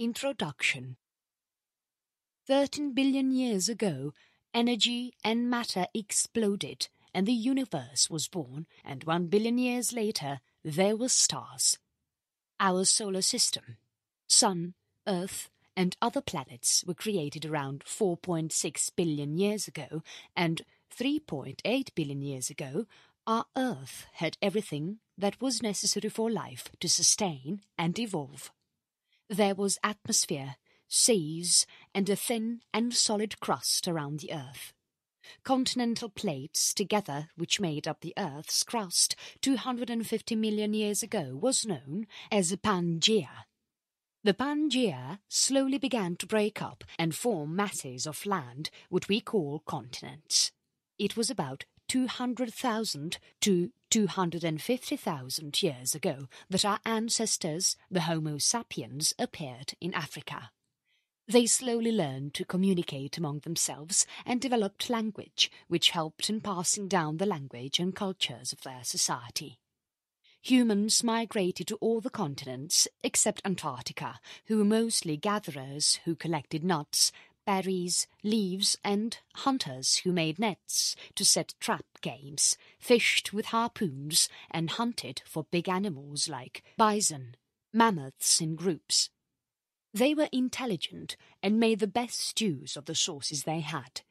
Introduction 13 billion years ago, energy and matter exploded and the universe was born, and 1 billion years later, there were stars. Our solar system, Sun, Earth, and other planets were created around 4.6 billion years ago, and 3.8 billion years ago, our Earth had everything that was necessary for life to sustain and evolve. There was atmosphere, seas, and a thin and solid crust around the Earth. Continental plates together, which made up the Earth's crust 250 million years ago, was known as Pangaea. The Pangaea slowly began to break up and form masses of land, what we call continents. It was about 200,000 to 250,000 years ago that our ancestors, the Homo sapiens, appeared in Africa. They slowly learned to communicate among themselves and developed language, which helped in passing down the language and cultures of their society. Humans migrated to all the continents except Antarctica, who were mostly gatherers who collected nuts, berries, leaves, and hunters who made nets to set trap games, fished with harpoons, and hunted for big animals like bison, mammoths in groups. They were intelligent and made the best use of the sources they had.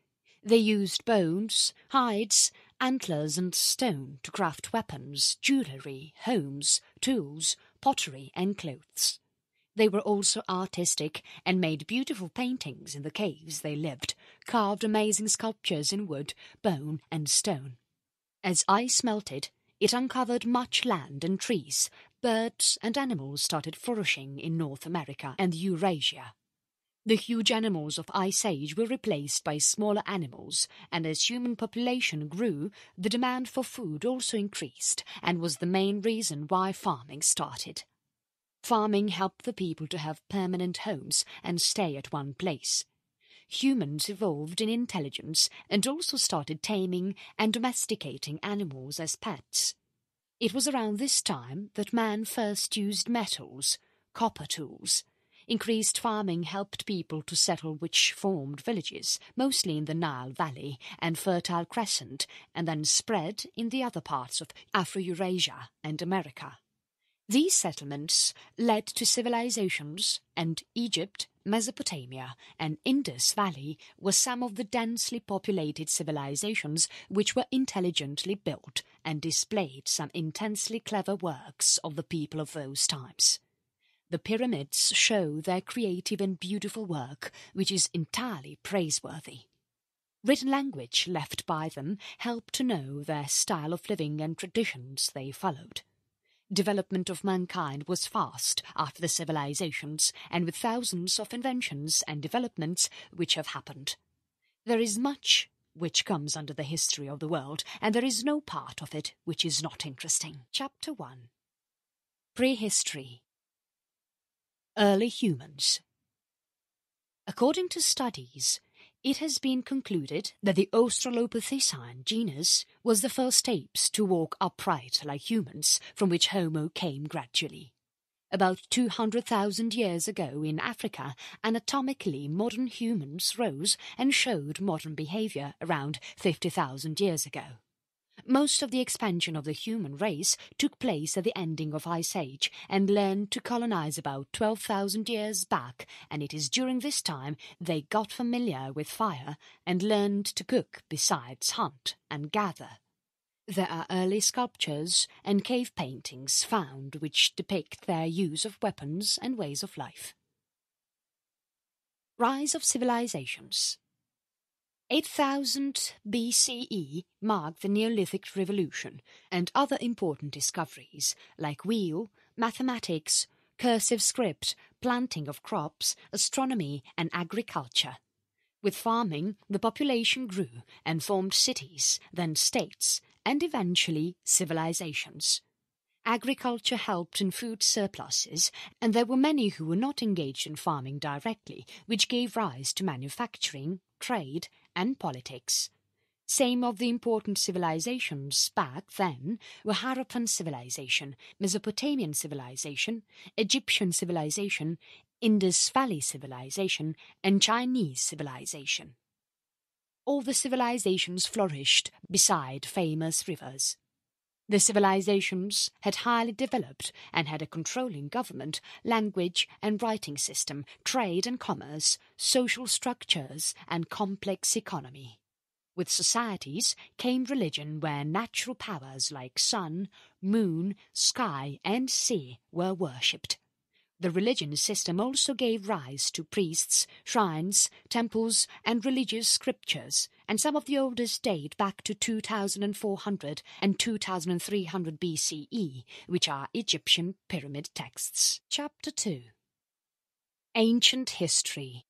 They used bones, hides, antlers, and stone to craft weapons, jewellery, homes, tools, pottery, and clothes. They were also artistic and made beautiful paintings in the caves they lived, carved amazing sculptures in wood, bone, and stone. As ice melted, it uncovered much land and trees. Birds and animals started flourishing in North America and Eurasia. The huge animals of Ice Age were replaced by smaller animals, and as human population grew, the demand for food also increased and was the main reason why farming started. Farming helped the people to have permanent homes and stay at one place. Humans evolved in intelligence and also started taming and domesticating animals as pets. It was around this time that man first used metals, copper tools. Increased farming helped people to settle which formed villages, mostly in the Nile Valley and Fertile Crescent, and then spread in the other parts of Afro-Eurasia and America. These settlements led to civilizations, and Egypt, Mesopotamia, and Indus Valley were some of the densely populated civilizations which were intelligently built and displayed some intensely clever works of the people of those times. The pyramids show their creative and beautiful work, which is entirely praiseworthy. Written language left by them helped to know their style of living and traditions they followed. Development of mankind was fast after the civilizations and with thousands of inventions and developments which have happened. There is much which comes under the history of the world, and there is no part of it which is not interesting. Chapter 1 Prehistory Early Humans According to studies, it has been concluded that the Australopithecine genus was the first apes to walk upright like humans, from which Homo came gradually. About 200,000 years ago in Africa, anatomically modern humans rose and showed modern behaviour around 50,000 years ago. Most of the expansion of the human race took place at the ending of Ice Age and learned to colonize about 12,000 years back, and it is during this time they got familiar with fire and learned to cook besides hunt and gather. There are early sculptures and cave paintings found which depict their use of weapons and ways of life. Rise of Civilizations 8000 BCE marked the Neolithic Revolution and other important discoveries like wheel, mathematics, cursive script, planting of crops, astronomy and agriculture. With farming, the population grew and formed cities, then states, and eventually civilizations. Agriculture helped in food surpluses, and there were many who were not engaged in farming directly, which gave rise to manufacturing, trade, and politics. Same of the important civilizations back then were Harappan civilization, Mesopotamian civilization, Egyptian civilization, Indus Valley Civilization, and Chinese civilization. All the civilizations flourished beside famous rivers. The civilizations had highly developed and had a controlling government, language and writing system, trade and commerce, social structures and complex economy. With societies came religion where natural powers like sun, moon, sky and sea were worshipped. The religion system also gave rise to priests, shrines, temples, and religious scriptures, and some of the oldest date back to 2400 and 2300 BCE, which are Egyptian pyramid texts. Chapter 2 Ancient History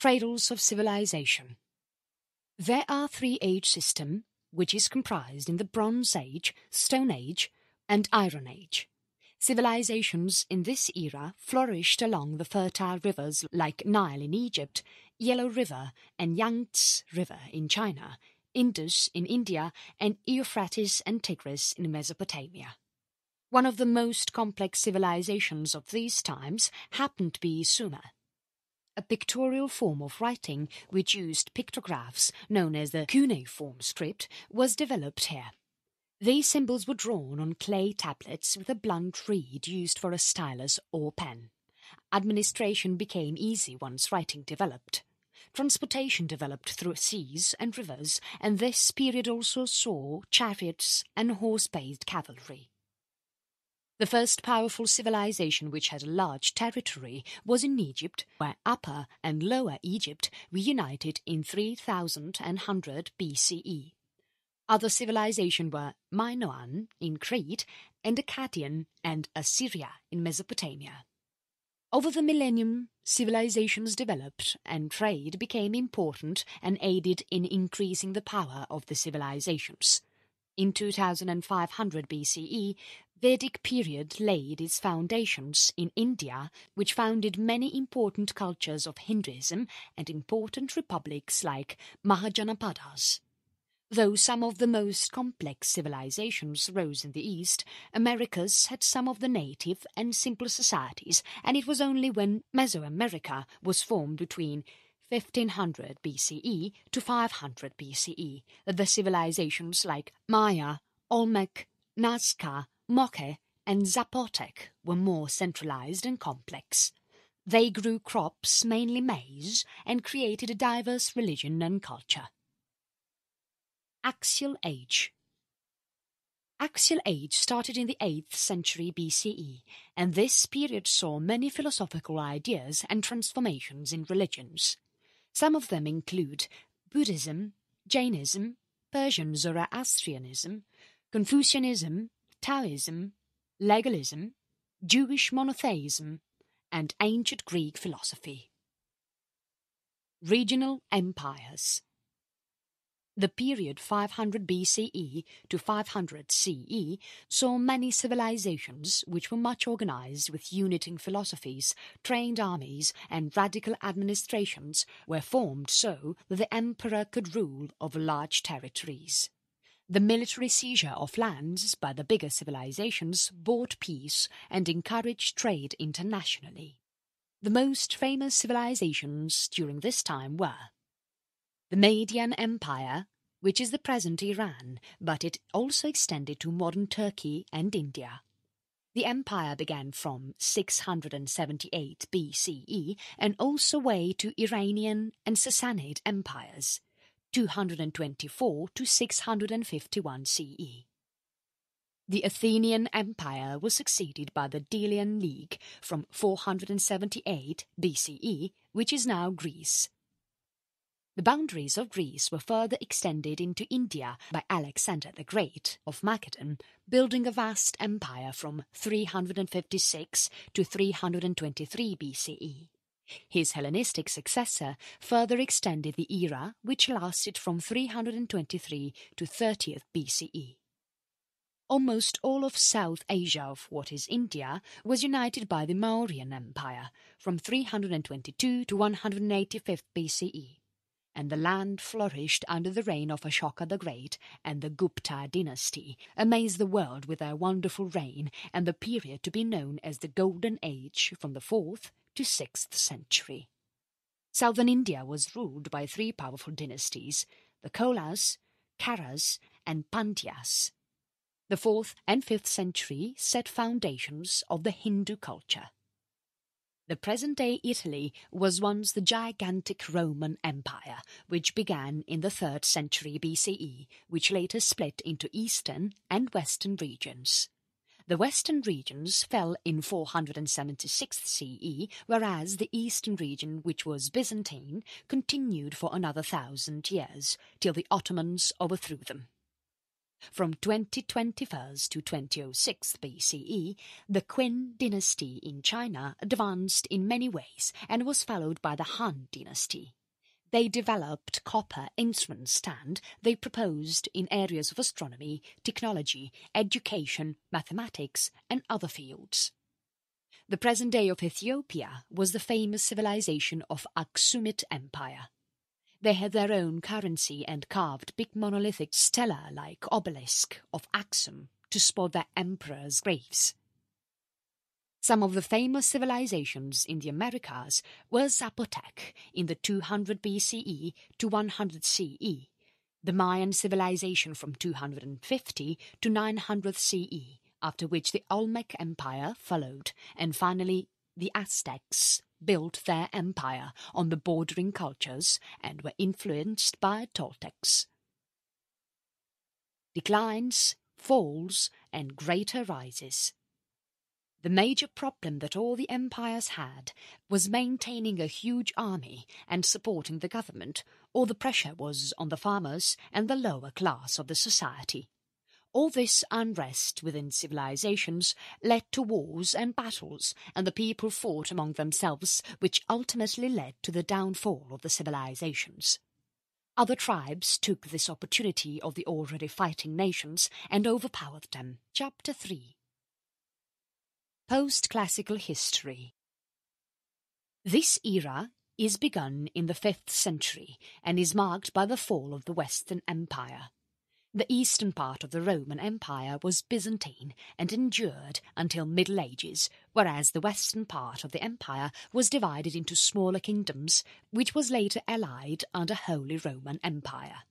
Cradles of Civilization There are three age system, which is comprised in the Bronze Age, Stone Age, and Iron Age. Civilizations in this era flourished along the fertile rivers like Nile in Egypt, Yellow River and Yangtze River in China, Indus in India, and Euphrates and Tigris in Mesopotamia. One of the most complex civilizations of these times happened to be Sumer. A pictorial form of writing which used pictographs known as the cuneiform script was developed here. These symbols were drawn on clay tablets with a blunt reed used for a stylus or pen. Administration became easy once writing developed. Transportation developed through seas and rivers, and this period also saw chariots and horse-based cavalry. The first powerful civilization which had a large territory was in Egypt, where Upper and Lower Egypt were united in 3100 BCE. Other civilizations were Minoan in Crete and Akkadian and Assyria in Mesopotamia. Over the millennium, civilizations developed and trade became important and aided in increasing the power of the civilizations. In 2500 BCE, Vedic period laid its foundations in India, which founded many important cultures of Hinduism and important republics like Mahajanapadas. Though some of the most complex civilizations rose in the East, Americas had some of the native and simple societies, and it was only when Mesoamerica was formed between 1500 BCE to 500 BCE that the civilizations like Maya, Olmec, Nazca, Moche, and Zapotec were more centralized and complex. They grew crops, mainly maize, and created a diverse religion and culture. Axial Age Axial Age started in the 8th century BCE, and this period saw many philosophical ideas and transformations in religions. Some of them include Buddhism, Jainism, Persian Zoroastrianism, Confucianism, Taoism, legalism, Jewish monotheism, and ancient Greek philosophy. Regional empires the period 500 BCE to 500 CE saw many civilizations which were much organized with uniting philosophies, trained armies, and radical administrations were formed so that the emperor could rule over large territories. The military seizure of lands by the bigger civilizations brought peace and encouraged trade internationally. The most famous civilizations during this time were the Median Empire, which is the present Iran, but it also extended to modern Turkey and India. The empire began from 678 BCE and also way to Iranian and Sassanid empires, 224 to 651 CE. The Athenian Empire was succeeded by the Delian League from 478 BCE, which is now Greece. The boundaries of Greece were further extended into India by Alexander the Great of Macedon, building a vast empire from 356 to 323 BCE. His Hellenistic successor further extended the era which lasted from 323 to 30th BCE. Almost all of South Asia of what is India was united by the Mauryan Empire from 322 to 185 BCE and the land flourished under the reign of Ashoka the Great and the Gupta dynasty, amazed the world with their wonderful reign and the period to be known as the Golden Age from the 4th to 6th century. Southern India was ruled by three powerful dynasties, the Cholas, Cheras and Pandyas. The 4th and 5th century set foundations of the Hindu culture. The present-day Italy was once the gigantic Roman Empire, which began in the 3rd century BCE, which later split into eastern and western regions. The western regions fell in 476 CE, whereas the eastern region, which was Byzantine, continued for another thousand years, till the Ottomans overthrew them. From 2021 to 2006 BCE, the Qin dynasty in China advanced in many ways and was followed by the Han dynasty. They developed copper instrument stand they proposed in areas of astronomy, technology, education, mathematics and other fields. The present day of Ethiopia was the famous civilization of Aksumite Empire. They had their own currency and carved big monolithic stela-like obelisk of Axum to spot their emperors' graves. Some of the famous civilizations in the Americas were Zapotec in the 200 BCE to 100 CE, the Mayan civilization from 250 to 900 CE, after which the Olmec Empire followed, and finally the Aztecs built their empire on the bordering cultures and were influenced by Toltecs. Declines, falls, and greater rises. The major problem that all the empires had was maintaining a huge army and supporting the government, or the pressure was on the farmers and the lower class of the society. All this unrest within civilizations led to wars and battles, and the people fought among themselves, which ultimately led to the downfall of the civilizations. Other tribes took this opportunity of the already fighting nations and overpowered them. Chapter 3 Post-Classical History This era is begun in the 5th century and is marked by the fall of the Western Empire. The eastern part of the Roman Empire was Byzantine and endured until Middle Ages, whereas the western part of the empire was divided into smaller kingdoms, which was later allied under Holy Roman Empire.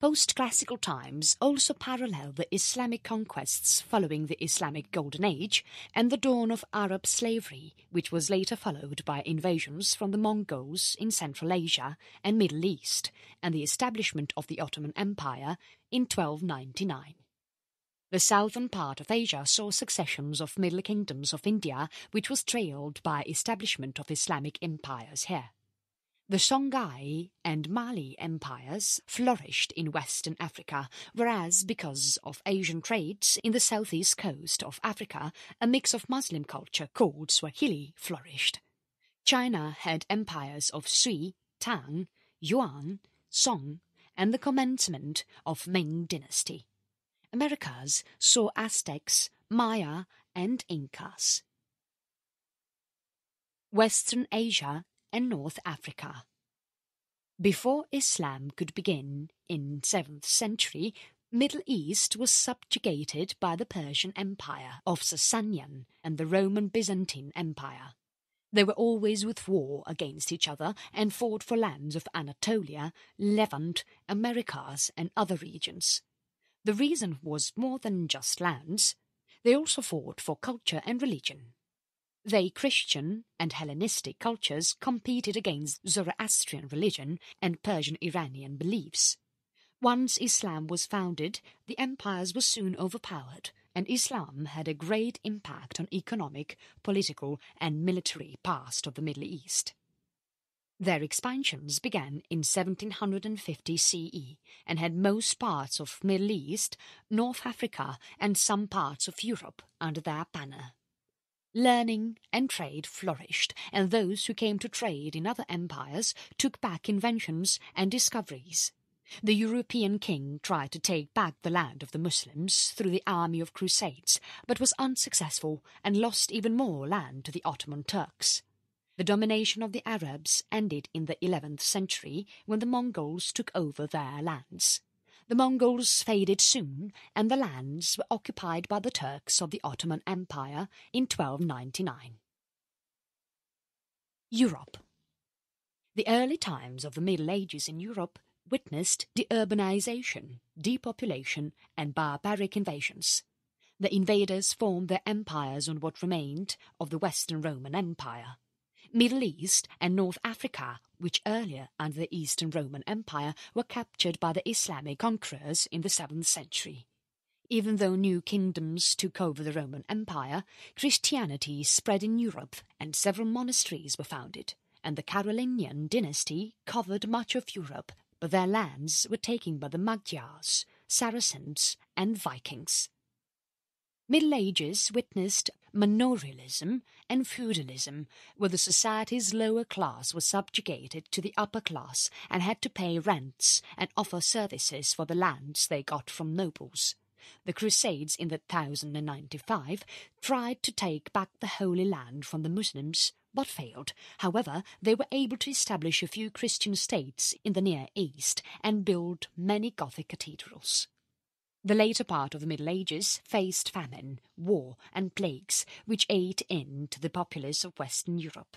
Post-classical times also parallel the Islamic conquests following the Islamic Golden Age and the dawn of Arab slavery, which was later followed by invasions from the Mongols in Central Asia and Middle East, and the establishment of the Ottoman Empire in 1299. The southern part of Asia saw successions of middle kingdoms of India, which was trailed by establishment of Islamic empires here. The Songhai and Mali empires flourished in Western Africa, whereas because of Asian trades in the southeast coast of Africa, a mix of Muslim culture called Swahili flourished. China had empires of Sui, Tang, Yuan, Song, and the commencement of Ming dynasty. Americas saw Aztecs, Maya, and Incas. Western Asia and North Africa. Before Islam could begin in 7th century, Middle East was subjugated by the Persian Empire of Sasanian and the Roman Byzantine Empire. They were always with war against each other and fought for lands of Anatolia, Levant, Americas and other regions. The reason was more than just lands. They also fought for culture and religion. They Christian and Hellenistic cultures competed against Zoroastrian religion and Persian Iranian beliefs. Once Islam was founded, the empires were soon overpowered, and Islam had a great impact on economic, political, and military past of the Middle East. Their expansions began in 1750 CE and had most parts of Middle East, North Africa, and some parts of Europe under their banner. Learning and trade flourished, and those who came to trade in other empires took back inventions and discoveries. The European king tried to take back the land of the Muslims through the army of crusades, but was unsuccessful and lost even more land to the Ottoman Turks. The domination of the Arabs ended in the 11th century when the Mongols took over their lands. The Mongols faded soon, and the lands were occupied by the Turks of the Ottoman Empire in 1299. Europe The early times of the Middle Ages in Europe witnessed deurbanization, depopulation, and barbaric invasions. The invaders formed their empires on what remained of the Western Roman Empire. Middle East and North Africa, which earlier under the Eastern Roman Empire were captured by the Islamic conquerors in the 7th century. Even though new kingdoms took over the Roman Empire, Christianity spread in Europe and several monasteries were founded, and the Carolingian dynasty covered much of Europe, but their lands were taken by the Magyars, Saracens, and Vikings. Middle Ages witnessed manorialism and feudalism, where the society's lower class was subjugated to the upper class and had to pay rents and offer services for the lands they got from nobles. The Crusades in the 1095 tried to take back the Holy Land from the Muslims, but failed. However, they were able to establish a few Christian states in the Near East and build many Gothic cathedrals. The later part of the Middle Ages faced famine, war, and plagues, which ate into the populace of Western Europe.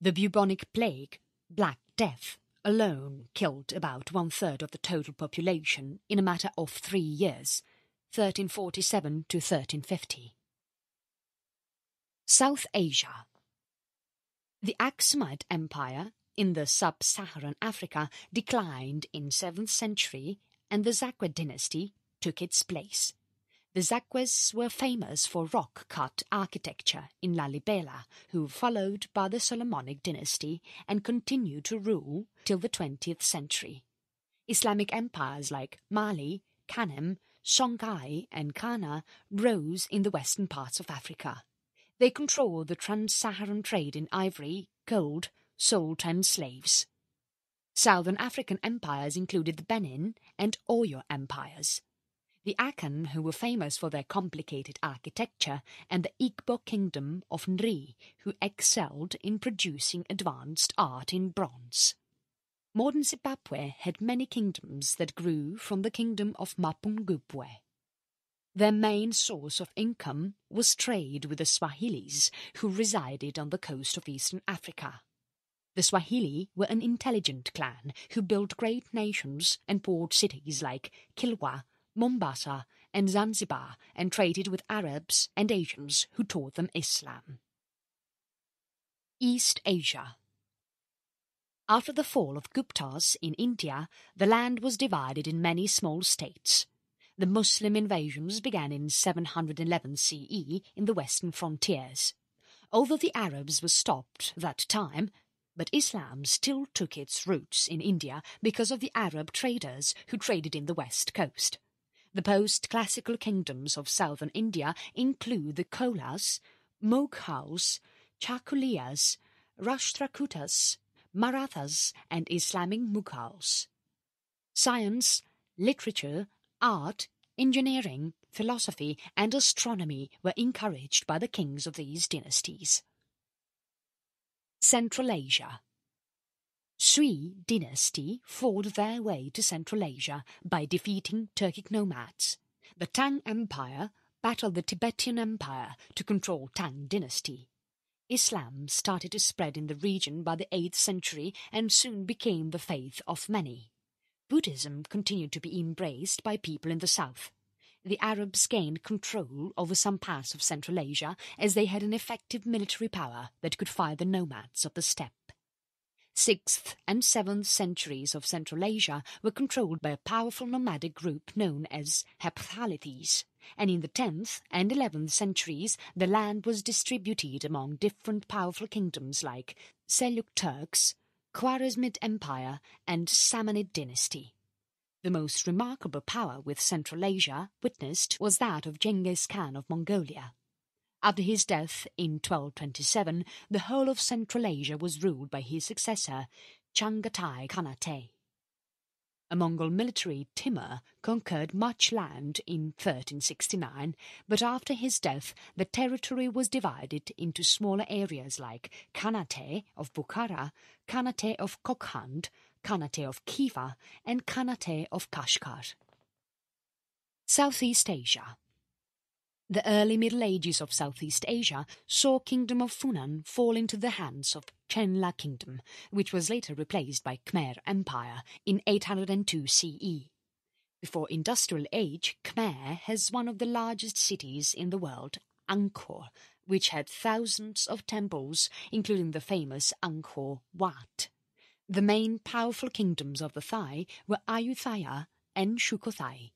The bubonic plague, Black Death, alone killed about one third of the total population in a matter of three years, 1347 to 1350. South Asia The Aksumite Empire in the sub-Saharan Africa declined in 7th century and the Zagwe dynasty took its place. The Zagwes were famous for rock-cut architecture in Lalibela, who followed by the Solomonic dynasty and continued to rule till the 20th century. Islamic empires like Mali, Kanem, Songhai and Kana rose in the western parts of Africa. They controlled the trans-Saharan trade in ivory, gold, salt and slaves. Southern African empires included the Benin and Oyo empires. The Akan, who were famous for their complicated architecture, and the Igbo kingdom of Nri, who excelled in producing advanced art in bronze. Modern Zimbabwe had many kingdoms that grew from the kingdom of Mapungubwe. Their main source of income was trade with the Swahilis, who resided on the coast of eastern Africa. The Swahili were an intelligent clan who built great nations and port cities like Kilwa, Mombasa, and Zanzibar and traded with Arabs and Asians who taught them Islam. East Asia After the fall of Guptas in India, the land was divided in many small states. The Muslim invasions began in 711 CE in the western frontiers. Although the Arabs were stopped that time, but Islam still took its roots in India because of the Arab traders who traded in the west coast. The post-classical kingdoms of southern India include the Cholas, Moghaus, Chakuliyas, Rashtrakutas, Marathas and Islamic Mughals. Science, literature, art, engineering, philosophy and astronomy were encouraged by the kings of these dynasties. Central Asia Sui dynasty fought their way to Central Asia by defeating Turkic nomads. The Tang Empire battled the Tibetan Empire to control Tang dynasty. Islam started to spread in the region by the 8th century and soon became the faith of many. Buddhism continued to be embraced by people in the south. The Arabs gained control over some parts of Central Asia as they had an effective military power that could fight the nomads of the steppe. 6th and 7th centuries of Central Asia were controlled by a powerful nomadic group known as Hephthalites, and in the 10th and 11th centuries the land was distributed among different powerful kingdoms like Seljuk Turks, Khwarezmid Empire and Samanid dynasty. The most remarkable power with Central Asia witnessed was that of Genghis Khan of Mongolia. After his death in 1227, the whole of Central Asia was ruled by his successor, Chagatai Khanate. A Mongol military Timur conquered much land in 1369, but after his death the territory was divided into smaller areas like Khanate of Bukhara, Khanate of Kokhand, Khanate of Khiva and Khanate of Kashgar. Southeast Asia the early Middle Ages of Southeast Asia saw Kingdom of Funan fall into the hands of Chenla Kingdom, which was later replaced by Khmer Empire in 802 CE. Before Industrial Age, Khmer has one of the largest cities in the world, Angkor, which had thousands of temples, including the famous Angkor Wat. The main powerful kingdoms of the Thai were Ayutthaya and Sukhothai.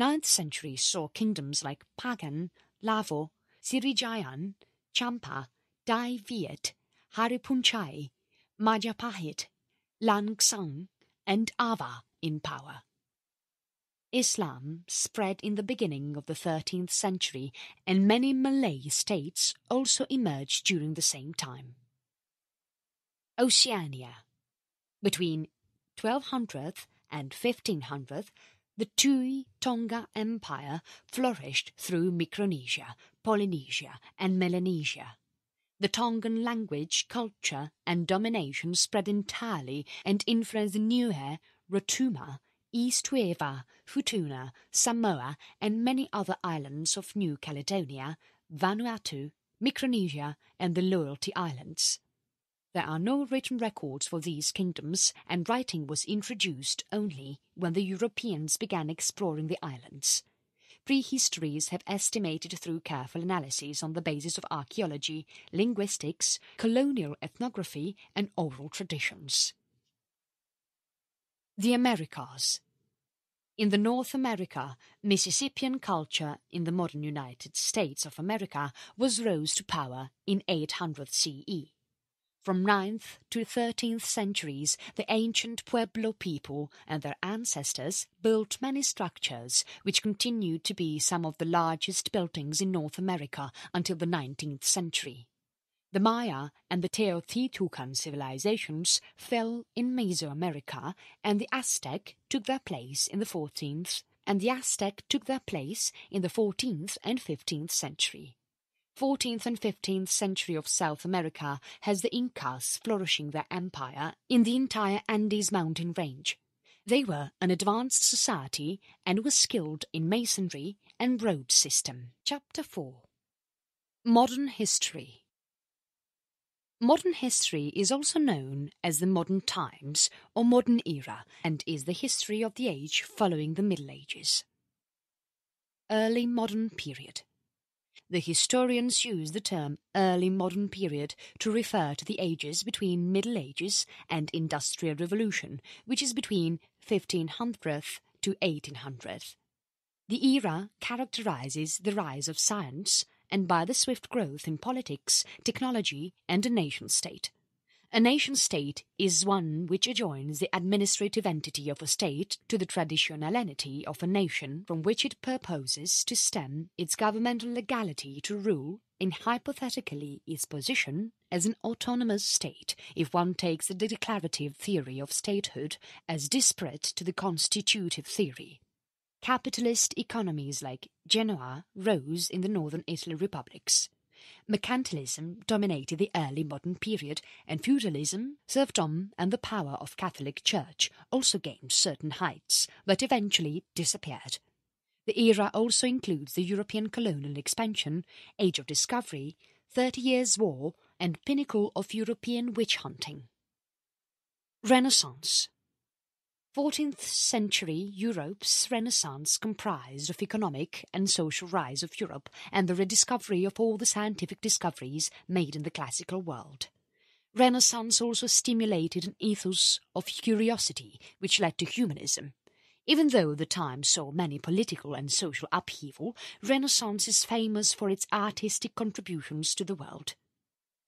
Ninth century saw kingdoms like Pagan, Lavo, Srivijaya, Champa, Dai Viet, Haripunchai, Majapahit, Lan Xang, and Ava in power. Islam spread in the beginning of the 13th century and many Malay states also emerged during the same time. Oceania Between 1200 and 1500 the Tui Tonga Empire flourished through Micronesia, Polynesia, and Melanesia. The Tongan language, culture, and domination spread entirely and influenced Niue, Rotuma, East Tueva, Futuna, Samoa, and many other islands of New Caledonia, Vanuatu, Micronesia, and the Loyalty Islands. There are no written records for these kingdoms, and writing was introduced only when the Europeans began exploring the islands. Prehistories have estimated through careful analysis on the basis of archaeology, linguistics, colonial ethnography, and oral traditions. The Americas in the North America, Mississippian culture in the modern United States of America was rose to power in 800 CE. From 9th to 13th centuries, the ancient Pueblo people and their ancestors built many structures which continued to be some of the largest buildings in North America until the 19th century. The Maya and the Teotihuacan civilizations fell in Mesoamerica and the Aztec took their place in the 14th and the Aztec took their place in the 14th and 15th century. 14th and 15th century of South America has the Incas flourishing their empire in the entire Andes mountain range. They were an advanced society and were skilled in masonry and road system. Chapter 4 Modern History Modern history is also known as the modern times or modern era and is the history of the age following the Middle Ages. Early Modern Period the historians use the term early modern period to refer to the ages between Middle Ages and Industrial Revolution, which is between 1500 to 1800. The era characterizes the rise of science and by the swift growth in politics, technology, and a nation state. A nation-state is one which adjoins the administrative entity of a state to the traditionality of a nation from which it purposes to stem its governmental legality to rule in hypothetically its position as an autonomous state if one takes the declarative theory of statehood as disparate to the constitutive theory. Capitalist economies like Genoa rose in the northern Italy republics. Mercantilism dominated the early modern period, and feudalism, serfdom, and the power of Catholic Church also gained certain heights, but eventually disappeared. The era also includes the European colonial expansion, Age of Discovery, Thirty Years' War, and pinnacle of European witch hunting. Renaissance 14th century Europe's Renaissance comprised of economic and social rise of Europe and the rediscovery of all the scientific discoveries made in the classical world. Renaissance also stimulated an ethos of curiosity which led to humanism. Even though the time saw many political and social upheaval, Renaissance is famous for its artistic contributions to the world.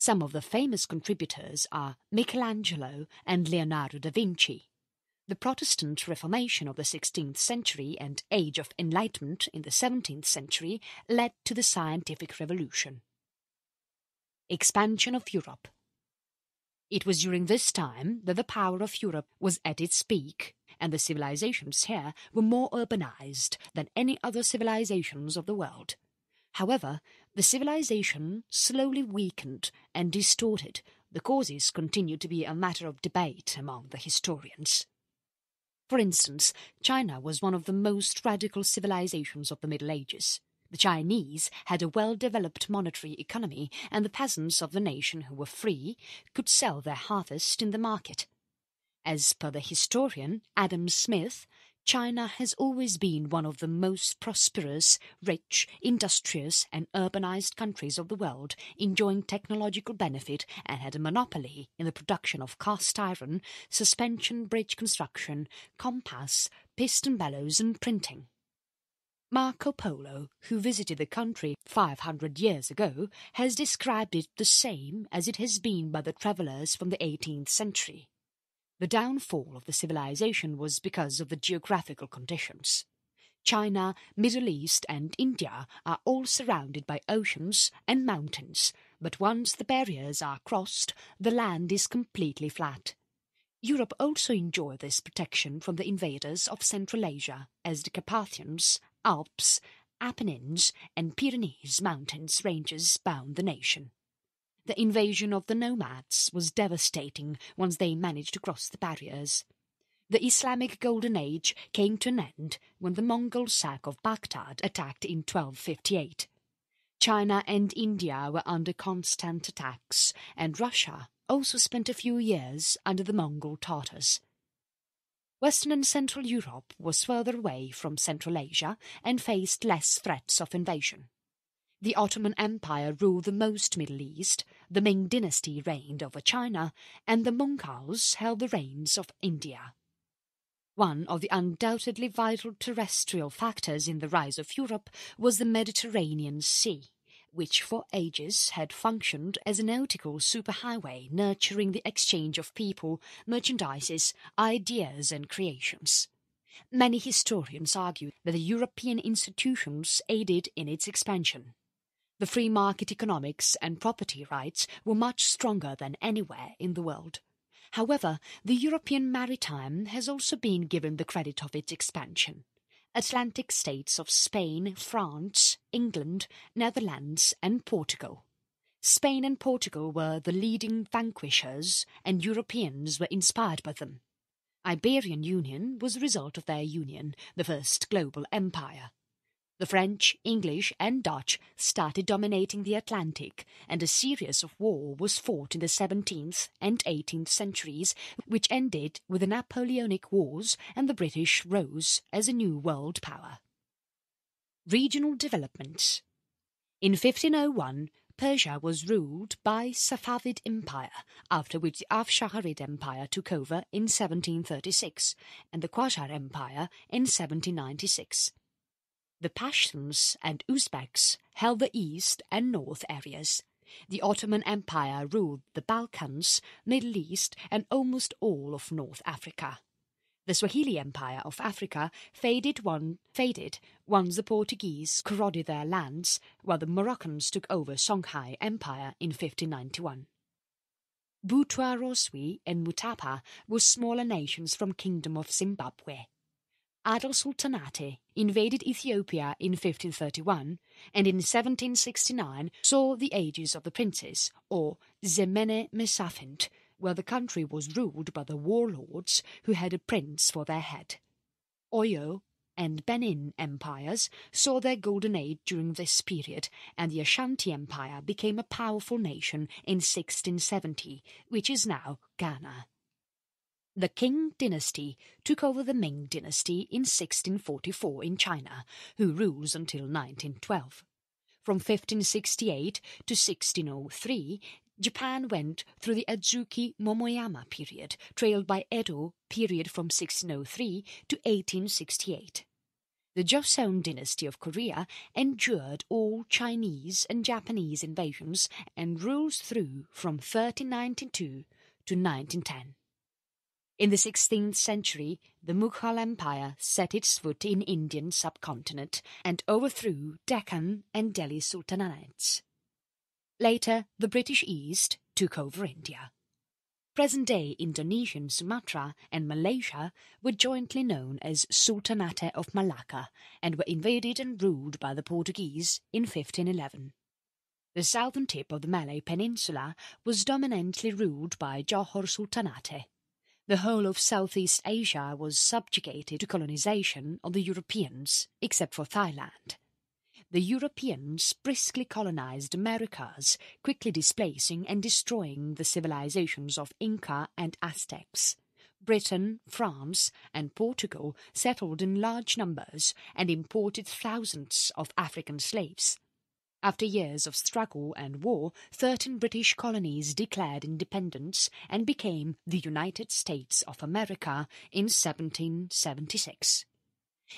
Some of the famous contributors are Michelangelo and Leonardo da Vinci. The Protestant Reformation of the 16th century and Age of Enlightenment in the 17th century led to the scientific revolution. Expansion of Europe It was during this time that the power of Europe was at its peak, and the civilizations here were more urbanized than any other civilizations of the world. However, the civilization slowly weakened and distorted. The causes continue to be a matter of debate among the historians. For instance, China was one of the most radical civilizations of the Middle Ages. The Chinese had a well-developed monetary economy and the peasants of the nation who were free could sell their harvest in the market. As per the historian Adam Smith, China has always been one of the most prosperous, rich, industrious and urbanized countries of the world, enjoying technological benefit and had a monopoly in the production of cast iron, suspension bridge construction, compass, piston bellows and printing. Marco Polo, who visited the country 500 years ago, has described it the same as it has been by the travellers from the 18th century. The downfall of the civilization was because of the geographical conditions. China, Middle East and India are all surrounded by oceans and mountains, but once the barriers are crossed, the land is completely flat. Europe also enjoyed this protection from the invaders of Central Asia, as the Carpathians Alps, Apennines and Pyrenees mountains ranges bound the nation. The invasion of the nomads was devastating once they managed to cross the barriers. The Islamic Golden Age came to an end when the Mongol sack of Baghdad attacked in 1258. China and India were under constant attacks, and Russia also spent a few years under the Mongol Tartars. Western and Central Europe was further away from Central Asia and faced less threats of invasion. The Ottoman Empire ruled the most Middle East, the Ming dynasty reigned over China, and the Mongols held the reins of India. One of the undoubtedly vital terrestrial factors in the rise of Europe was the Mediterranean Sea which for ages had functioned as a nautical superhighway nurturing the exchange of people, merchandises, ideas and creations. Many historians argue that the European institutions aided in its expansion. The free market economics and property rights were much stronger than anywhere in the world. However, the European maritime has also been given the credit of its expansion. Atlantic states of Spain, France, England, Netherlands and Portugal. Spain and Portugal were the leading vanquishers and Europeans were inspired by them. Iberian Union was the result of their union, the first global empire. The French, English and Dutch started dominating the Atlantic, and a series of war was fought in the 17th and 18th centuries, which ended with the Napoleonic Wars and the British rose as a new world power. Regional developments In 1501, Persia was ruled by Safavid Empire, after which the Afsharid Empire took over in 1736 and the Qajar Empire in 1796. The Pashtuns and Uzbeks held the east and north areas. The Ottoman Empire ruled the Balkans, Middle East and almost all of North Africa. The Swahili Empire of Africa faded, one, faded once the Portuguese corroded their lands, while the Moroccans took over Songhai Empire in 1591. Butwa and Mutapa were smaller nations from Kingdom of Zimbabwe. Adal Sultanate invaded Ethiopia in 1531 and in 1769 saw the ages of the princes, or Zemene Mesafint, where the country was ruled by the warlords who had a prince for their head. Oyo and Benin empires saw their golden age during this period, and the Ashanti Empire became a powerful nation in 1670, which is now Ghana. The Qing dynasty took over the Ming dynasty in 1644 in China, who rules until 1912. From 1568 to 1603, Japan went through the Azuchi Momoyama period, trailed by Edo period from 1603 to 1868. The Joseon dynasty of Korea endured all Chinese and Japanese invasions and rules through from 1392 to 1910. In the 16th century, the Mughal Empire set its foot in Indian subcontinent and overthrew Deccan and Delhi sultanates. Later, the British East took over India. Present-day Indonesian Sumatra and Malaysia were jointly known as Sultanate of Malacca and were invaded and ruled by the Portuguese in 1511. The southern tip of the Malay Peninsula was dominantly ruled by Johor Sultanate. The whole of Southeast Asia was subjugated to colonization of the Europeans, except for Thailand. The Europeans briskly colonized Americas, quickly displacing and destroying the civilizations of Inca and Aztecs. Britain, France, and Portugal settled in large numbers and imported thousands of African slaves. After years of struggle and war, 13 British colonies declared independence and became the United States of America in 1776.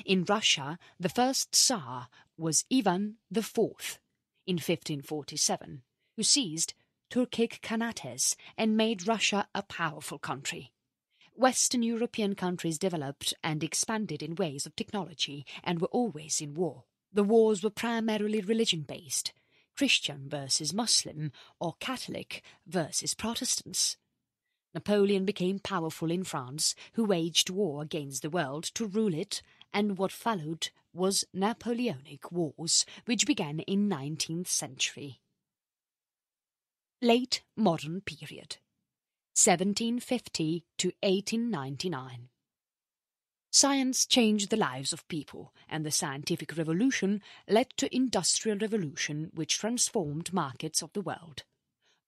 In Russia, the first Tsar was Ivan IV in 1547, who seized Turkic Khanates and made Russia a powerful country. Western European countries developed and expanded in ways of technology and were always in war. The wars were primarily religion-based, Christian versus Muslim or Catholic versus Protestants. Napoleon became powerful in France, who waged war against the world to rule it and what followed was Napoleonic Wars, which began in 19th century. Late Modern Period 1750 to 1899 Science changed the lives of people, and the scientific revolution led to industrial revolution which transformed markets of the world.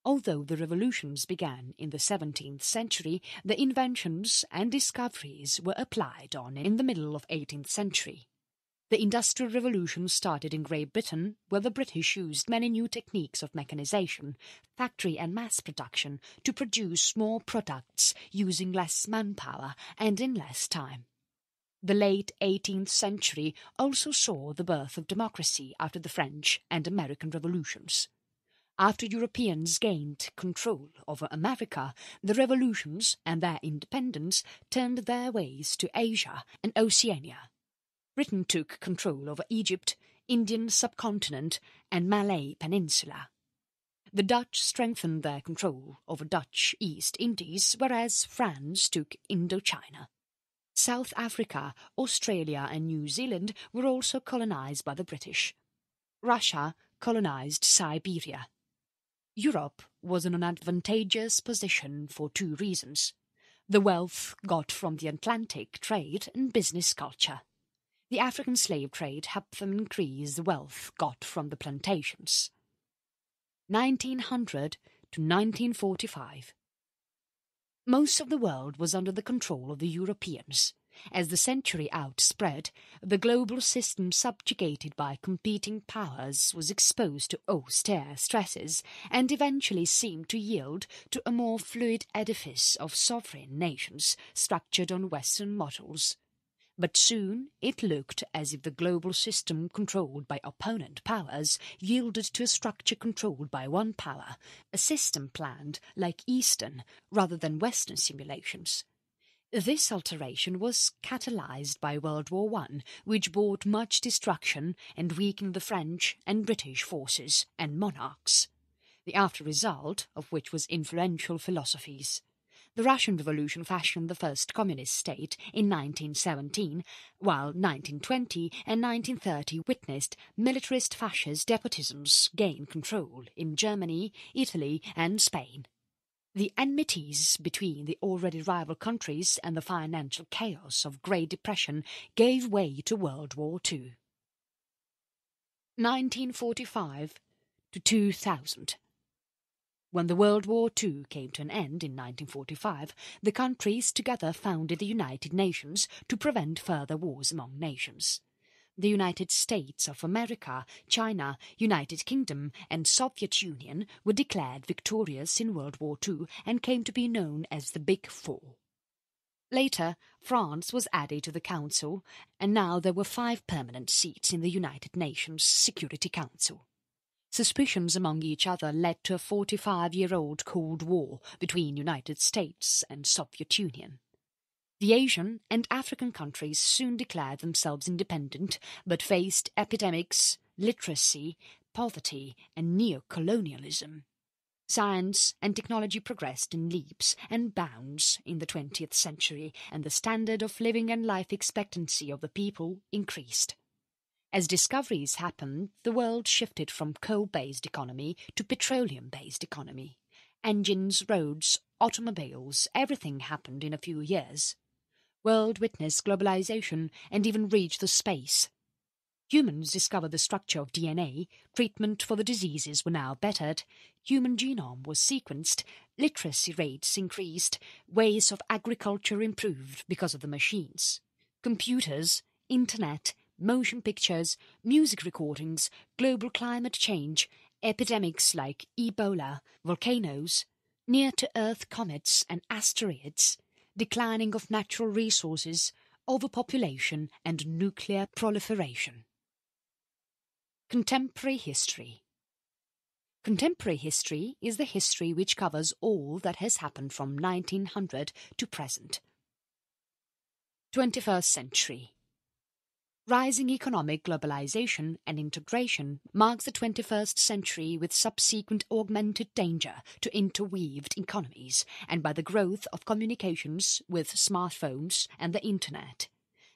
Although the revolutions began in the 17th century, the inventions and discoveries were applied on in the middle of 18th century. The Industrial Revolution started in Great Britain, where the British used many new techniques of mechanization, factory and mass production to produce more products using less manpower and in less time. The late 18th century also saw the birth of democracy after the French and American revolutions. After Europeans gained control over America, the revolutions and their independence turned their ways to Asia and Oceania. Britain took control over Egypt, Indian subcontinent and Malay Peninsula. The Dutch strengthened their control over Dutch East Indies, whereas France took Indochina. South Africa, Australia and New Zealand were also colonized by the British. Russia colonized Siberia. Europe was in an advantageous position for two reasons. The wealth got from the Atlantic trade and business culture. The African slave trade helped them increase the wealth got from the plantations. 1900 to 1945 Most of the world was under the control of the Europeans. As the century outspread, the global system subjugated by competing powers was exposed to austere stresses and eventually seemed to yield to a more fluid edifice of sovereign nations structured on Western models. But soon it looked as if the global system controlled by opponent powers yielded to a structure controlled by one power, a system planned like Eastern rather than Western simulations. This alteration was catalyzed by World War I, which brought much destruction and weakened the French and British forces and monarchs, the after result of which was influential philosophies. The Russian Revolution fashioned the first communist state in 1917, while 1920 and 1930 witnessed militarist fascist despotisms gain control in Germany, Italy and Spain. The enmities between the already rival countries and the financial chaos of Great Depression gave way to World War II. 1945 to 2000 When the World War II came to an end in 1945, the countries together founded the United Nations to prevent further wars among nations the United States of America, China, United Kingdom and Soviet Union were declared victorious in World War II and came to be known as the Big Four. Later, France was added to the Council, and now there were five permanent seats in the United Nations Security Council. Suspicions among each other led to a 45-year-old Cold War between United States and Soviet Union. The Asian and African countries soon declared themselves independent, but faced epidemics, literacy, poverty, and neo-colonialism. Science and technology progressed in leaps and bounds in the 20th century, and the standard of living and life expectancy of the people increased. As discoveries happened, the world shifted from coal-based economy to petroleum-based economy. Engines, roads, automobiles, everything happened in a few years. World witnessed globalization and even reached the space. Humans discovered the structure of DNA, treatment for the diseases were now bettered, human genome was sequenced, literacy rates increased, ways of agriculture improved because of the machines. Computers, internet, motion pictures, music recordings, global climate change, epidemics like Ebola, volcanoes, near-to-Earth comets and asteroids, declining of natural resources, overpopulation and nuclear proliferation. Contemporary history Contemporary history is the history which covers all that has happened from 1900 to present. 21st century Rising economic globalization and integration marks the 21st century with subsequent augmented danger to interweaved economies and by the growth of communications with smartphones and the internet.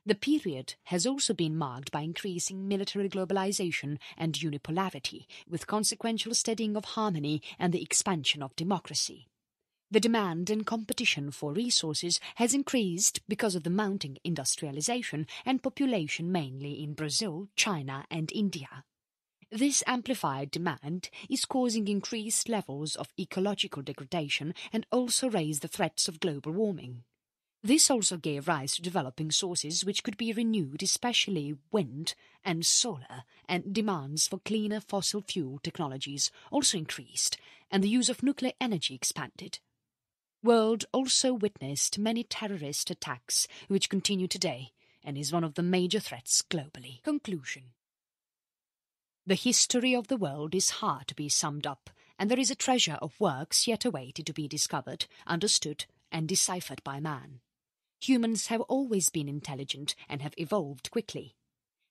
The period has also been marked by increasing military globalization and unipolarity, with consequential steadying of harmony and the expansion of democracy. The demand and competition for resources has increased because of the mounting industrialization and population mainly in Brazil, China and India. This amplified demand is causing increased levels of ecological degradation and also raise the threats of global warming. This also gave rise to developing sources which could be renewed, especially wind and solar, and demands for cleaner fossil fuel technologies also increased, and the use of nuclear energy expanded. World also witnessed many terrorist attacks, which continue today, and is one of the major threats globally. Conclusion The history of the world is hard to be summed up, and there is a treasure of works yet awaited to be discovered, understood, and deciphered by man. Humans have always been intelligent and have evolved quickly.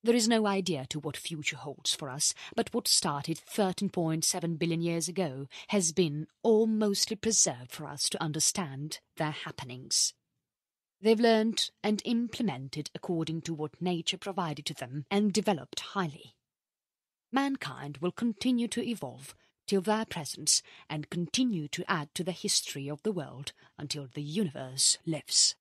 There is no idea to what future holds for us, but what started 13.7 billion years ago has been or mostly preserved for us to understand their happenings. They've learned and implemented according to what nature provided to them and developed highly. Mankind will continue to evolve till their presence and continue to add to the history of the world until the universe lives.